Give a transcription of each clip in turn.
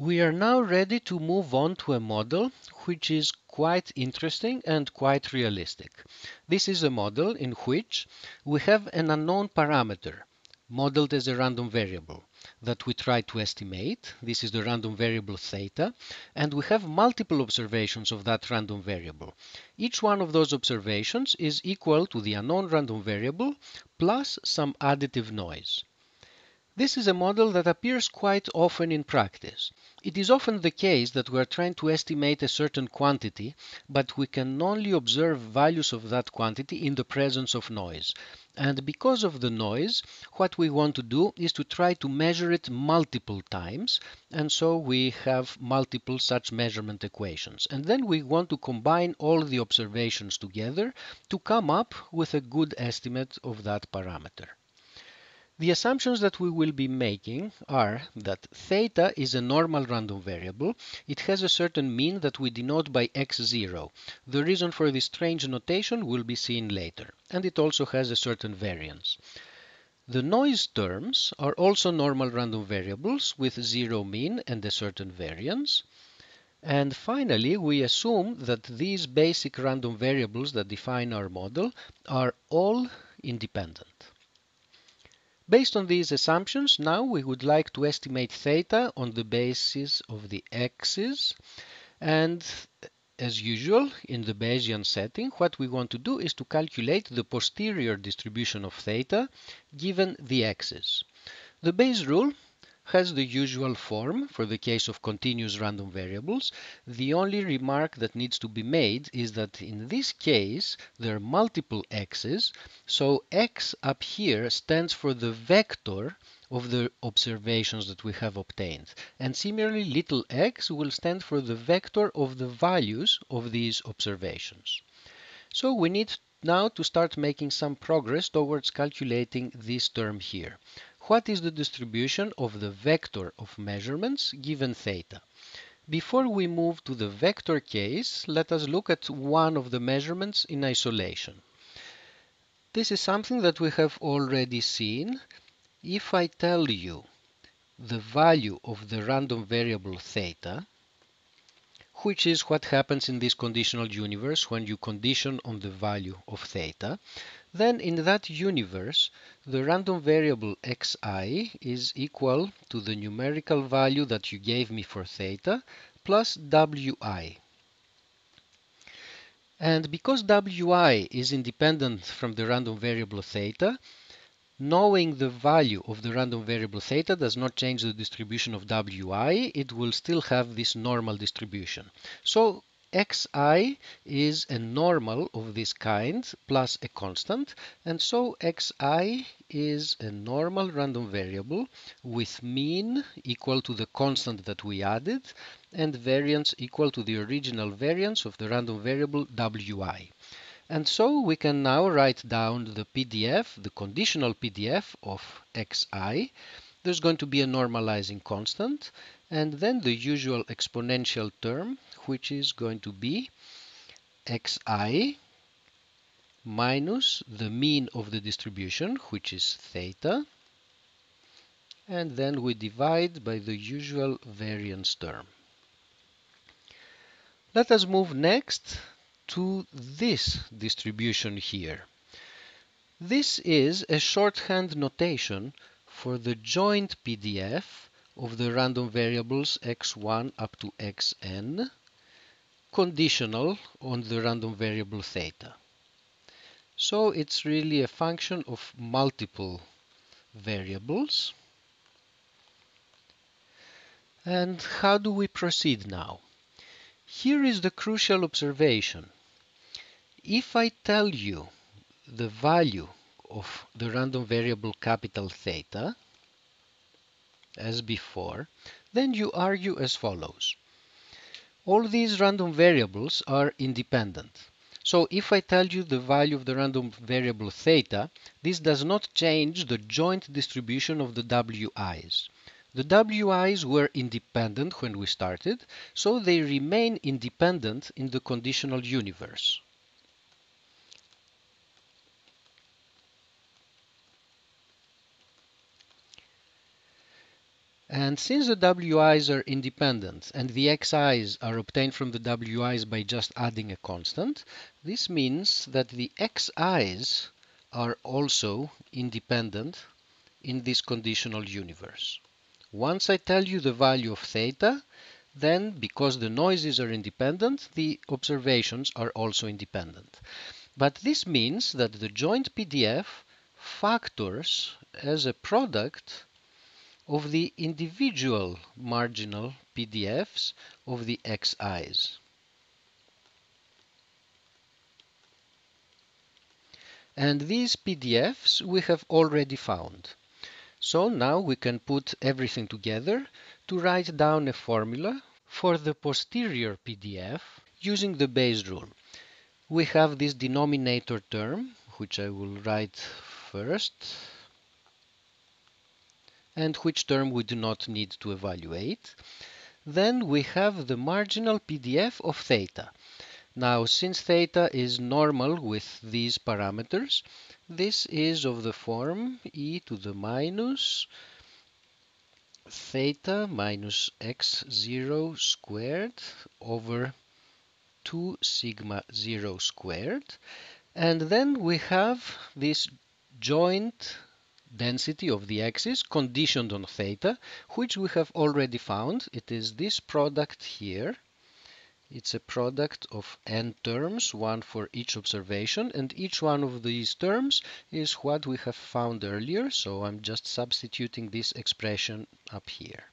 We are now ready to move on to a model which is quite interesting and quite realistic. This is a model in which we have an unknown parameter modeled as a random variable that we try to estimate. This is the random variable theta, and we have multiple observations of that random variable. Each one of those observations is equal to the unknown random variable plus some additive noise. This is a model that appears quite often in practice. It is often the case that we are trying to estimate a certain quantity, but we can only observe values of that quantity in the presence of noise. And because of the noise, what we want to do is to try to measure it multiple times. And so we have multiple such measurement equations. And then we want to combine all the observations together to come up with a good estimate of that parameter. The assumptions that we will be making are that theta is a normal random variable. It has a certain mean that we denote by x0. The reason for this strange notation will be seen later. And it also has a certain variance. The noise terms are also normal random variables with zero mean and a certain variance. And finally, we assume that these basic random variables that define our model are all independent. Based on these assumptions, now we would like to estimate theta on the basis of the x's. And as usual, in the Bayesian setting, what we want to do is to calculate the posterior distribution of theta given the x's. The Bayes rule has the usual form for the case of continuous random variables. The only remark that needs to be made is that in this case there are multiple x's, so x up here stands for the vector of the observations that we have obtained. And similarly, little x will stand for the vector of the values of these observations. So we need now to start making some progress towards calculating this term here what is the distribution of the vector of measurements given theta. Before we move to the vector case, let us look at one of the measurements in isolation. This is something that we have already seen. If I tell you the value of the random variable theta, which is what happens in this conditional universe when you condition on the value of theta, then in that universe, the random variable xi is equal to the numerical value that you gave me for theta plus wi. And because wi is independent from the random variable theta, knowing the value of the random variable theta does not change the distribution of wi, it will still have this normal distribution. So xi is a normal of this kind plus a constant and so xi is a normal random variable with mean equal to the constant that we added and variance equal to the original variance of the random variable wi. And so we can now write down the PDF, the conditional PDF of xi. There's going to be a normalizing constant and then the usual exponential term which is going to be xi minus the mean of the distribution which is theta and then we divide by the usual variance term. Let us move next to this distribution here. This is a shorthand notation for the joint PDF of the random variables x1 up to xn conditional on the random variable theta. So it's really a function of multiple variables. And how do we proceed now? Here is the crucial observation. If I tell you the value of the random variable capital theta, as before, then you argue as follows. All these random variables are independent. So if I tell you the value of the random variable theta, this does not change the joint distribution of the wi's. The wi's were independent when we started, so they remain independent in the conditional universe. And since the wi's are independent and the xi's are obtained from the wi's by just adding a constant, this means that the xi's are also independent in this conditional universe. Once I tell you the value of theta, then because the noises are independent, the observations are also independent. But this means that the joint PDF factors as a product of the individual marginal PDFs of the XIs. And these PDFs we have already found. So now we can put everything together to write down a formula for the posterior PDF using the Bayes rule. We have this denominator term, which I will write first, and which term we do not need to evaluate. Then we have the marginal PDF of theta. Now, since theta is normal with these parameters, this is of the form e to the minus theta minus x0 squared over 2 sigma 0 squared. And then we have this joint density of the x's conditioned on theta, which we have already found. It is this product here it's a product of n terms, one for each observation, and each one of these terms is what we have found earlier, so I'm just substituting this expression up here.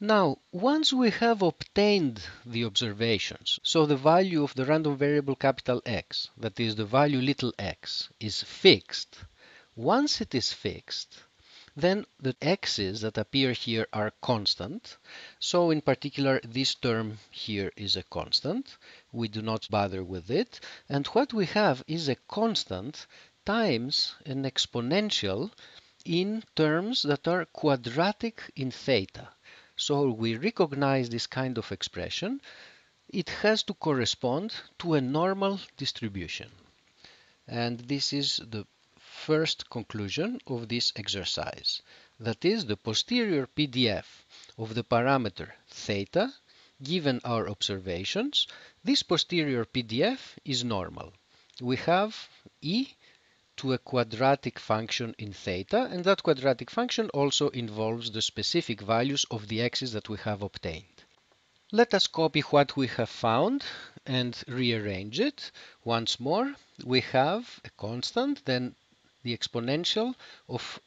Now, once we have obtained the observations, so the value of the random variable capital X, that is the value little x, is fixed, once it is fixed, then the x's that appear here are constant. So in particular, this term here is a constant. We do not bother with it. And what we have is a constant times an exponential in terms that are quadratic in theta. So we recognize this kind of expression. It has to correspond to a normal distribution. And this is the first conclusion of this exercise. That is, the posterior PDF of the parameter theta, given our observations, this posterior PDF is normal. We have e to a quadratic function in theta, and that quadratic function also involves the specific values of the x's that we have obtained. Let us copy what we have found and rearrange it. Once more, we have a constant, then the exponential of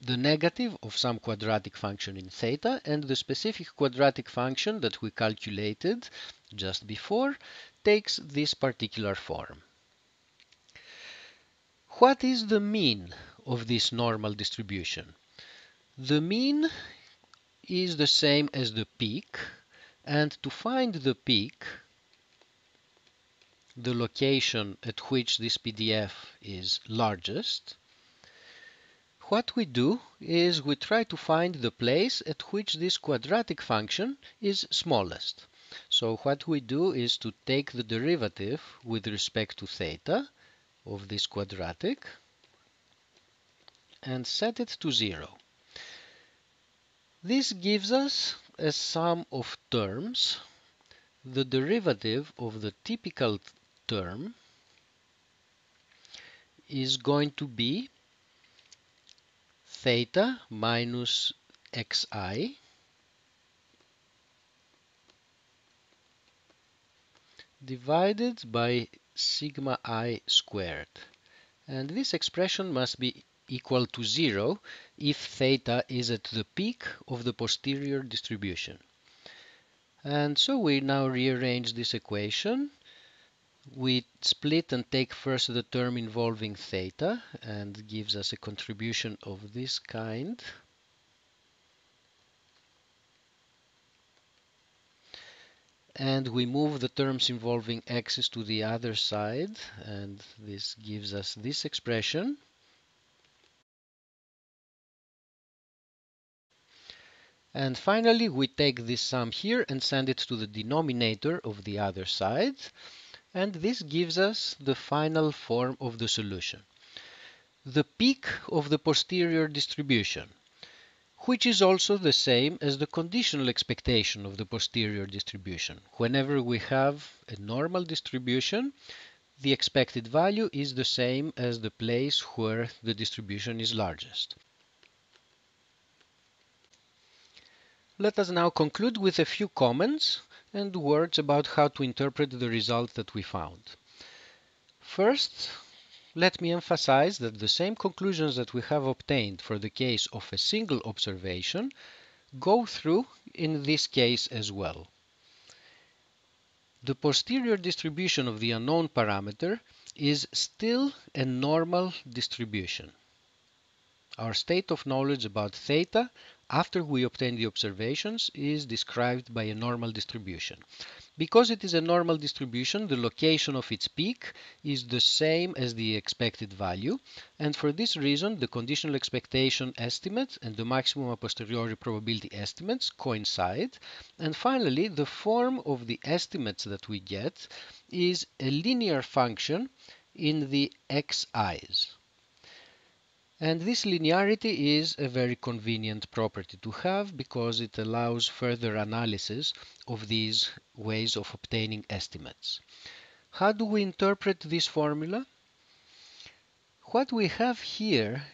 the negative of some quadratic function in theta and the specific quadratic function that we calculated just before takes this particular form. What is the mean of this normal distribution? The mean is the same as the peak and to find the peak the location at which this PDF is largest, what we do is we try to find the place at which this quadratic function is smallest. So what we do is to take the derivative with respect to theta of this quadratic and set it to 0. This gives us a sum of terms. The derivative of the typical term is going to be theta minus xi divided by sigma i squared. And this expression must be equal to 0 if theta is at the peak of the posterior distribution. And so we now rearrange this equation we split and take first the term involving theta and gives us a contribution of this kind. And we move the terms involving x's to the other side and this gives us this expression. And finally, we take this sum here and send it to the denominator of the other side and this gives us the final form of the solution. The peak of the posterior distribution, which is also the same as the conditional expectation of the posterior distribution. Whenever we have a normal distribution, the expected value is the same as the place where the distribution is largest. Let us now conclude with a few comments and words about how to interpret the result that we found. First, let me emphasize that the same conclusions that we have obtained for the case of a single observation go through in this case as well. The posterior distribution of the unknown parameter is still a normal distribution. Our state of knowledge about theta after we obtain the observations is described by a normal distribution. Because it is a normal distribution, the location of its peak is the same as the expected value, and for this reason the conditional expectation estimate and the maximum a posteriori probability estimates coincide. And finally, the form of the estimates that we get is a linear function in the xi's. And this linearity is a very convenient property to have because it allows further analysis of these ways of obtaining estimates. How do we interpret this formula? What we have here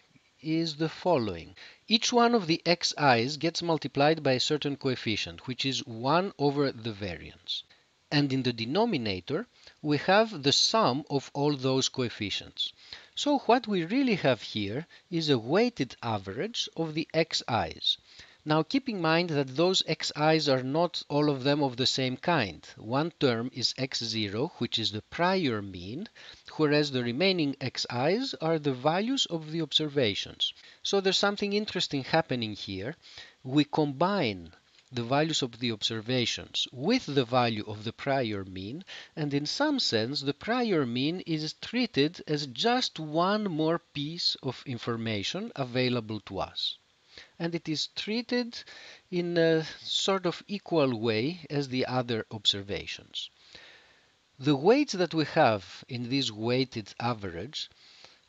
is the following. Each one of the xi's gets multiplied by a certain coefficient, which is 1 over the variance. And in the denominator, we have the sum of all those coefficients. So what we really have here is a weighted average of the xi's. Now keep in mind that those xi's are not all of them of the same kind. One term is x0, which is the prior mean, whereas the remaining xi's are the values of the observations. So there's something interesting happening here. We combine the values of the observations with the value of the prior mean, and in some sense the prior mean is treated as just one more piece of information available to us. And it is treated in a sort of equal way as the other observations. The weights that we have in this weighted average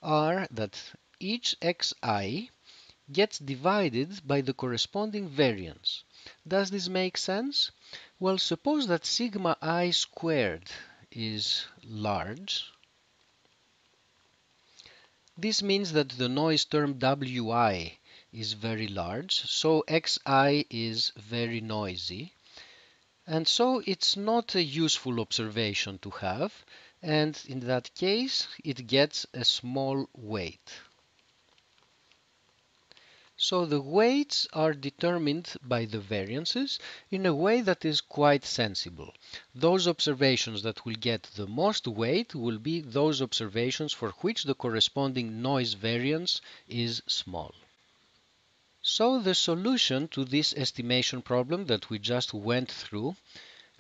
are that each xi gets divided by the corresponding variance. Does this make sense? Well, suppose that sigma i squared is large. This means that the noise term wi is very large, so xi is very noisy. And so it's not a useful observation to have, and in that case it gets a small weight. So the weights are determined by the variances in a way that is quite sensible. Those observations that will get the most weight will be those observations for which the corresponding noise variance is small. So the solution to this estimation problem that we just went through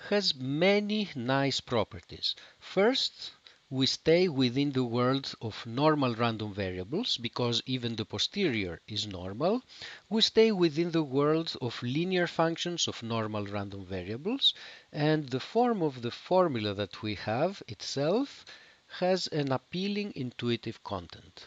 has many nice properties. First, we stay within the world of normal random variables because even the posterior is normal. We stay within the world of linear functions of normal random variables and the form of the formula that we have itself has an appealing intuitive content.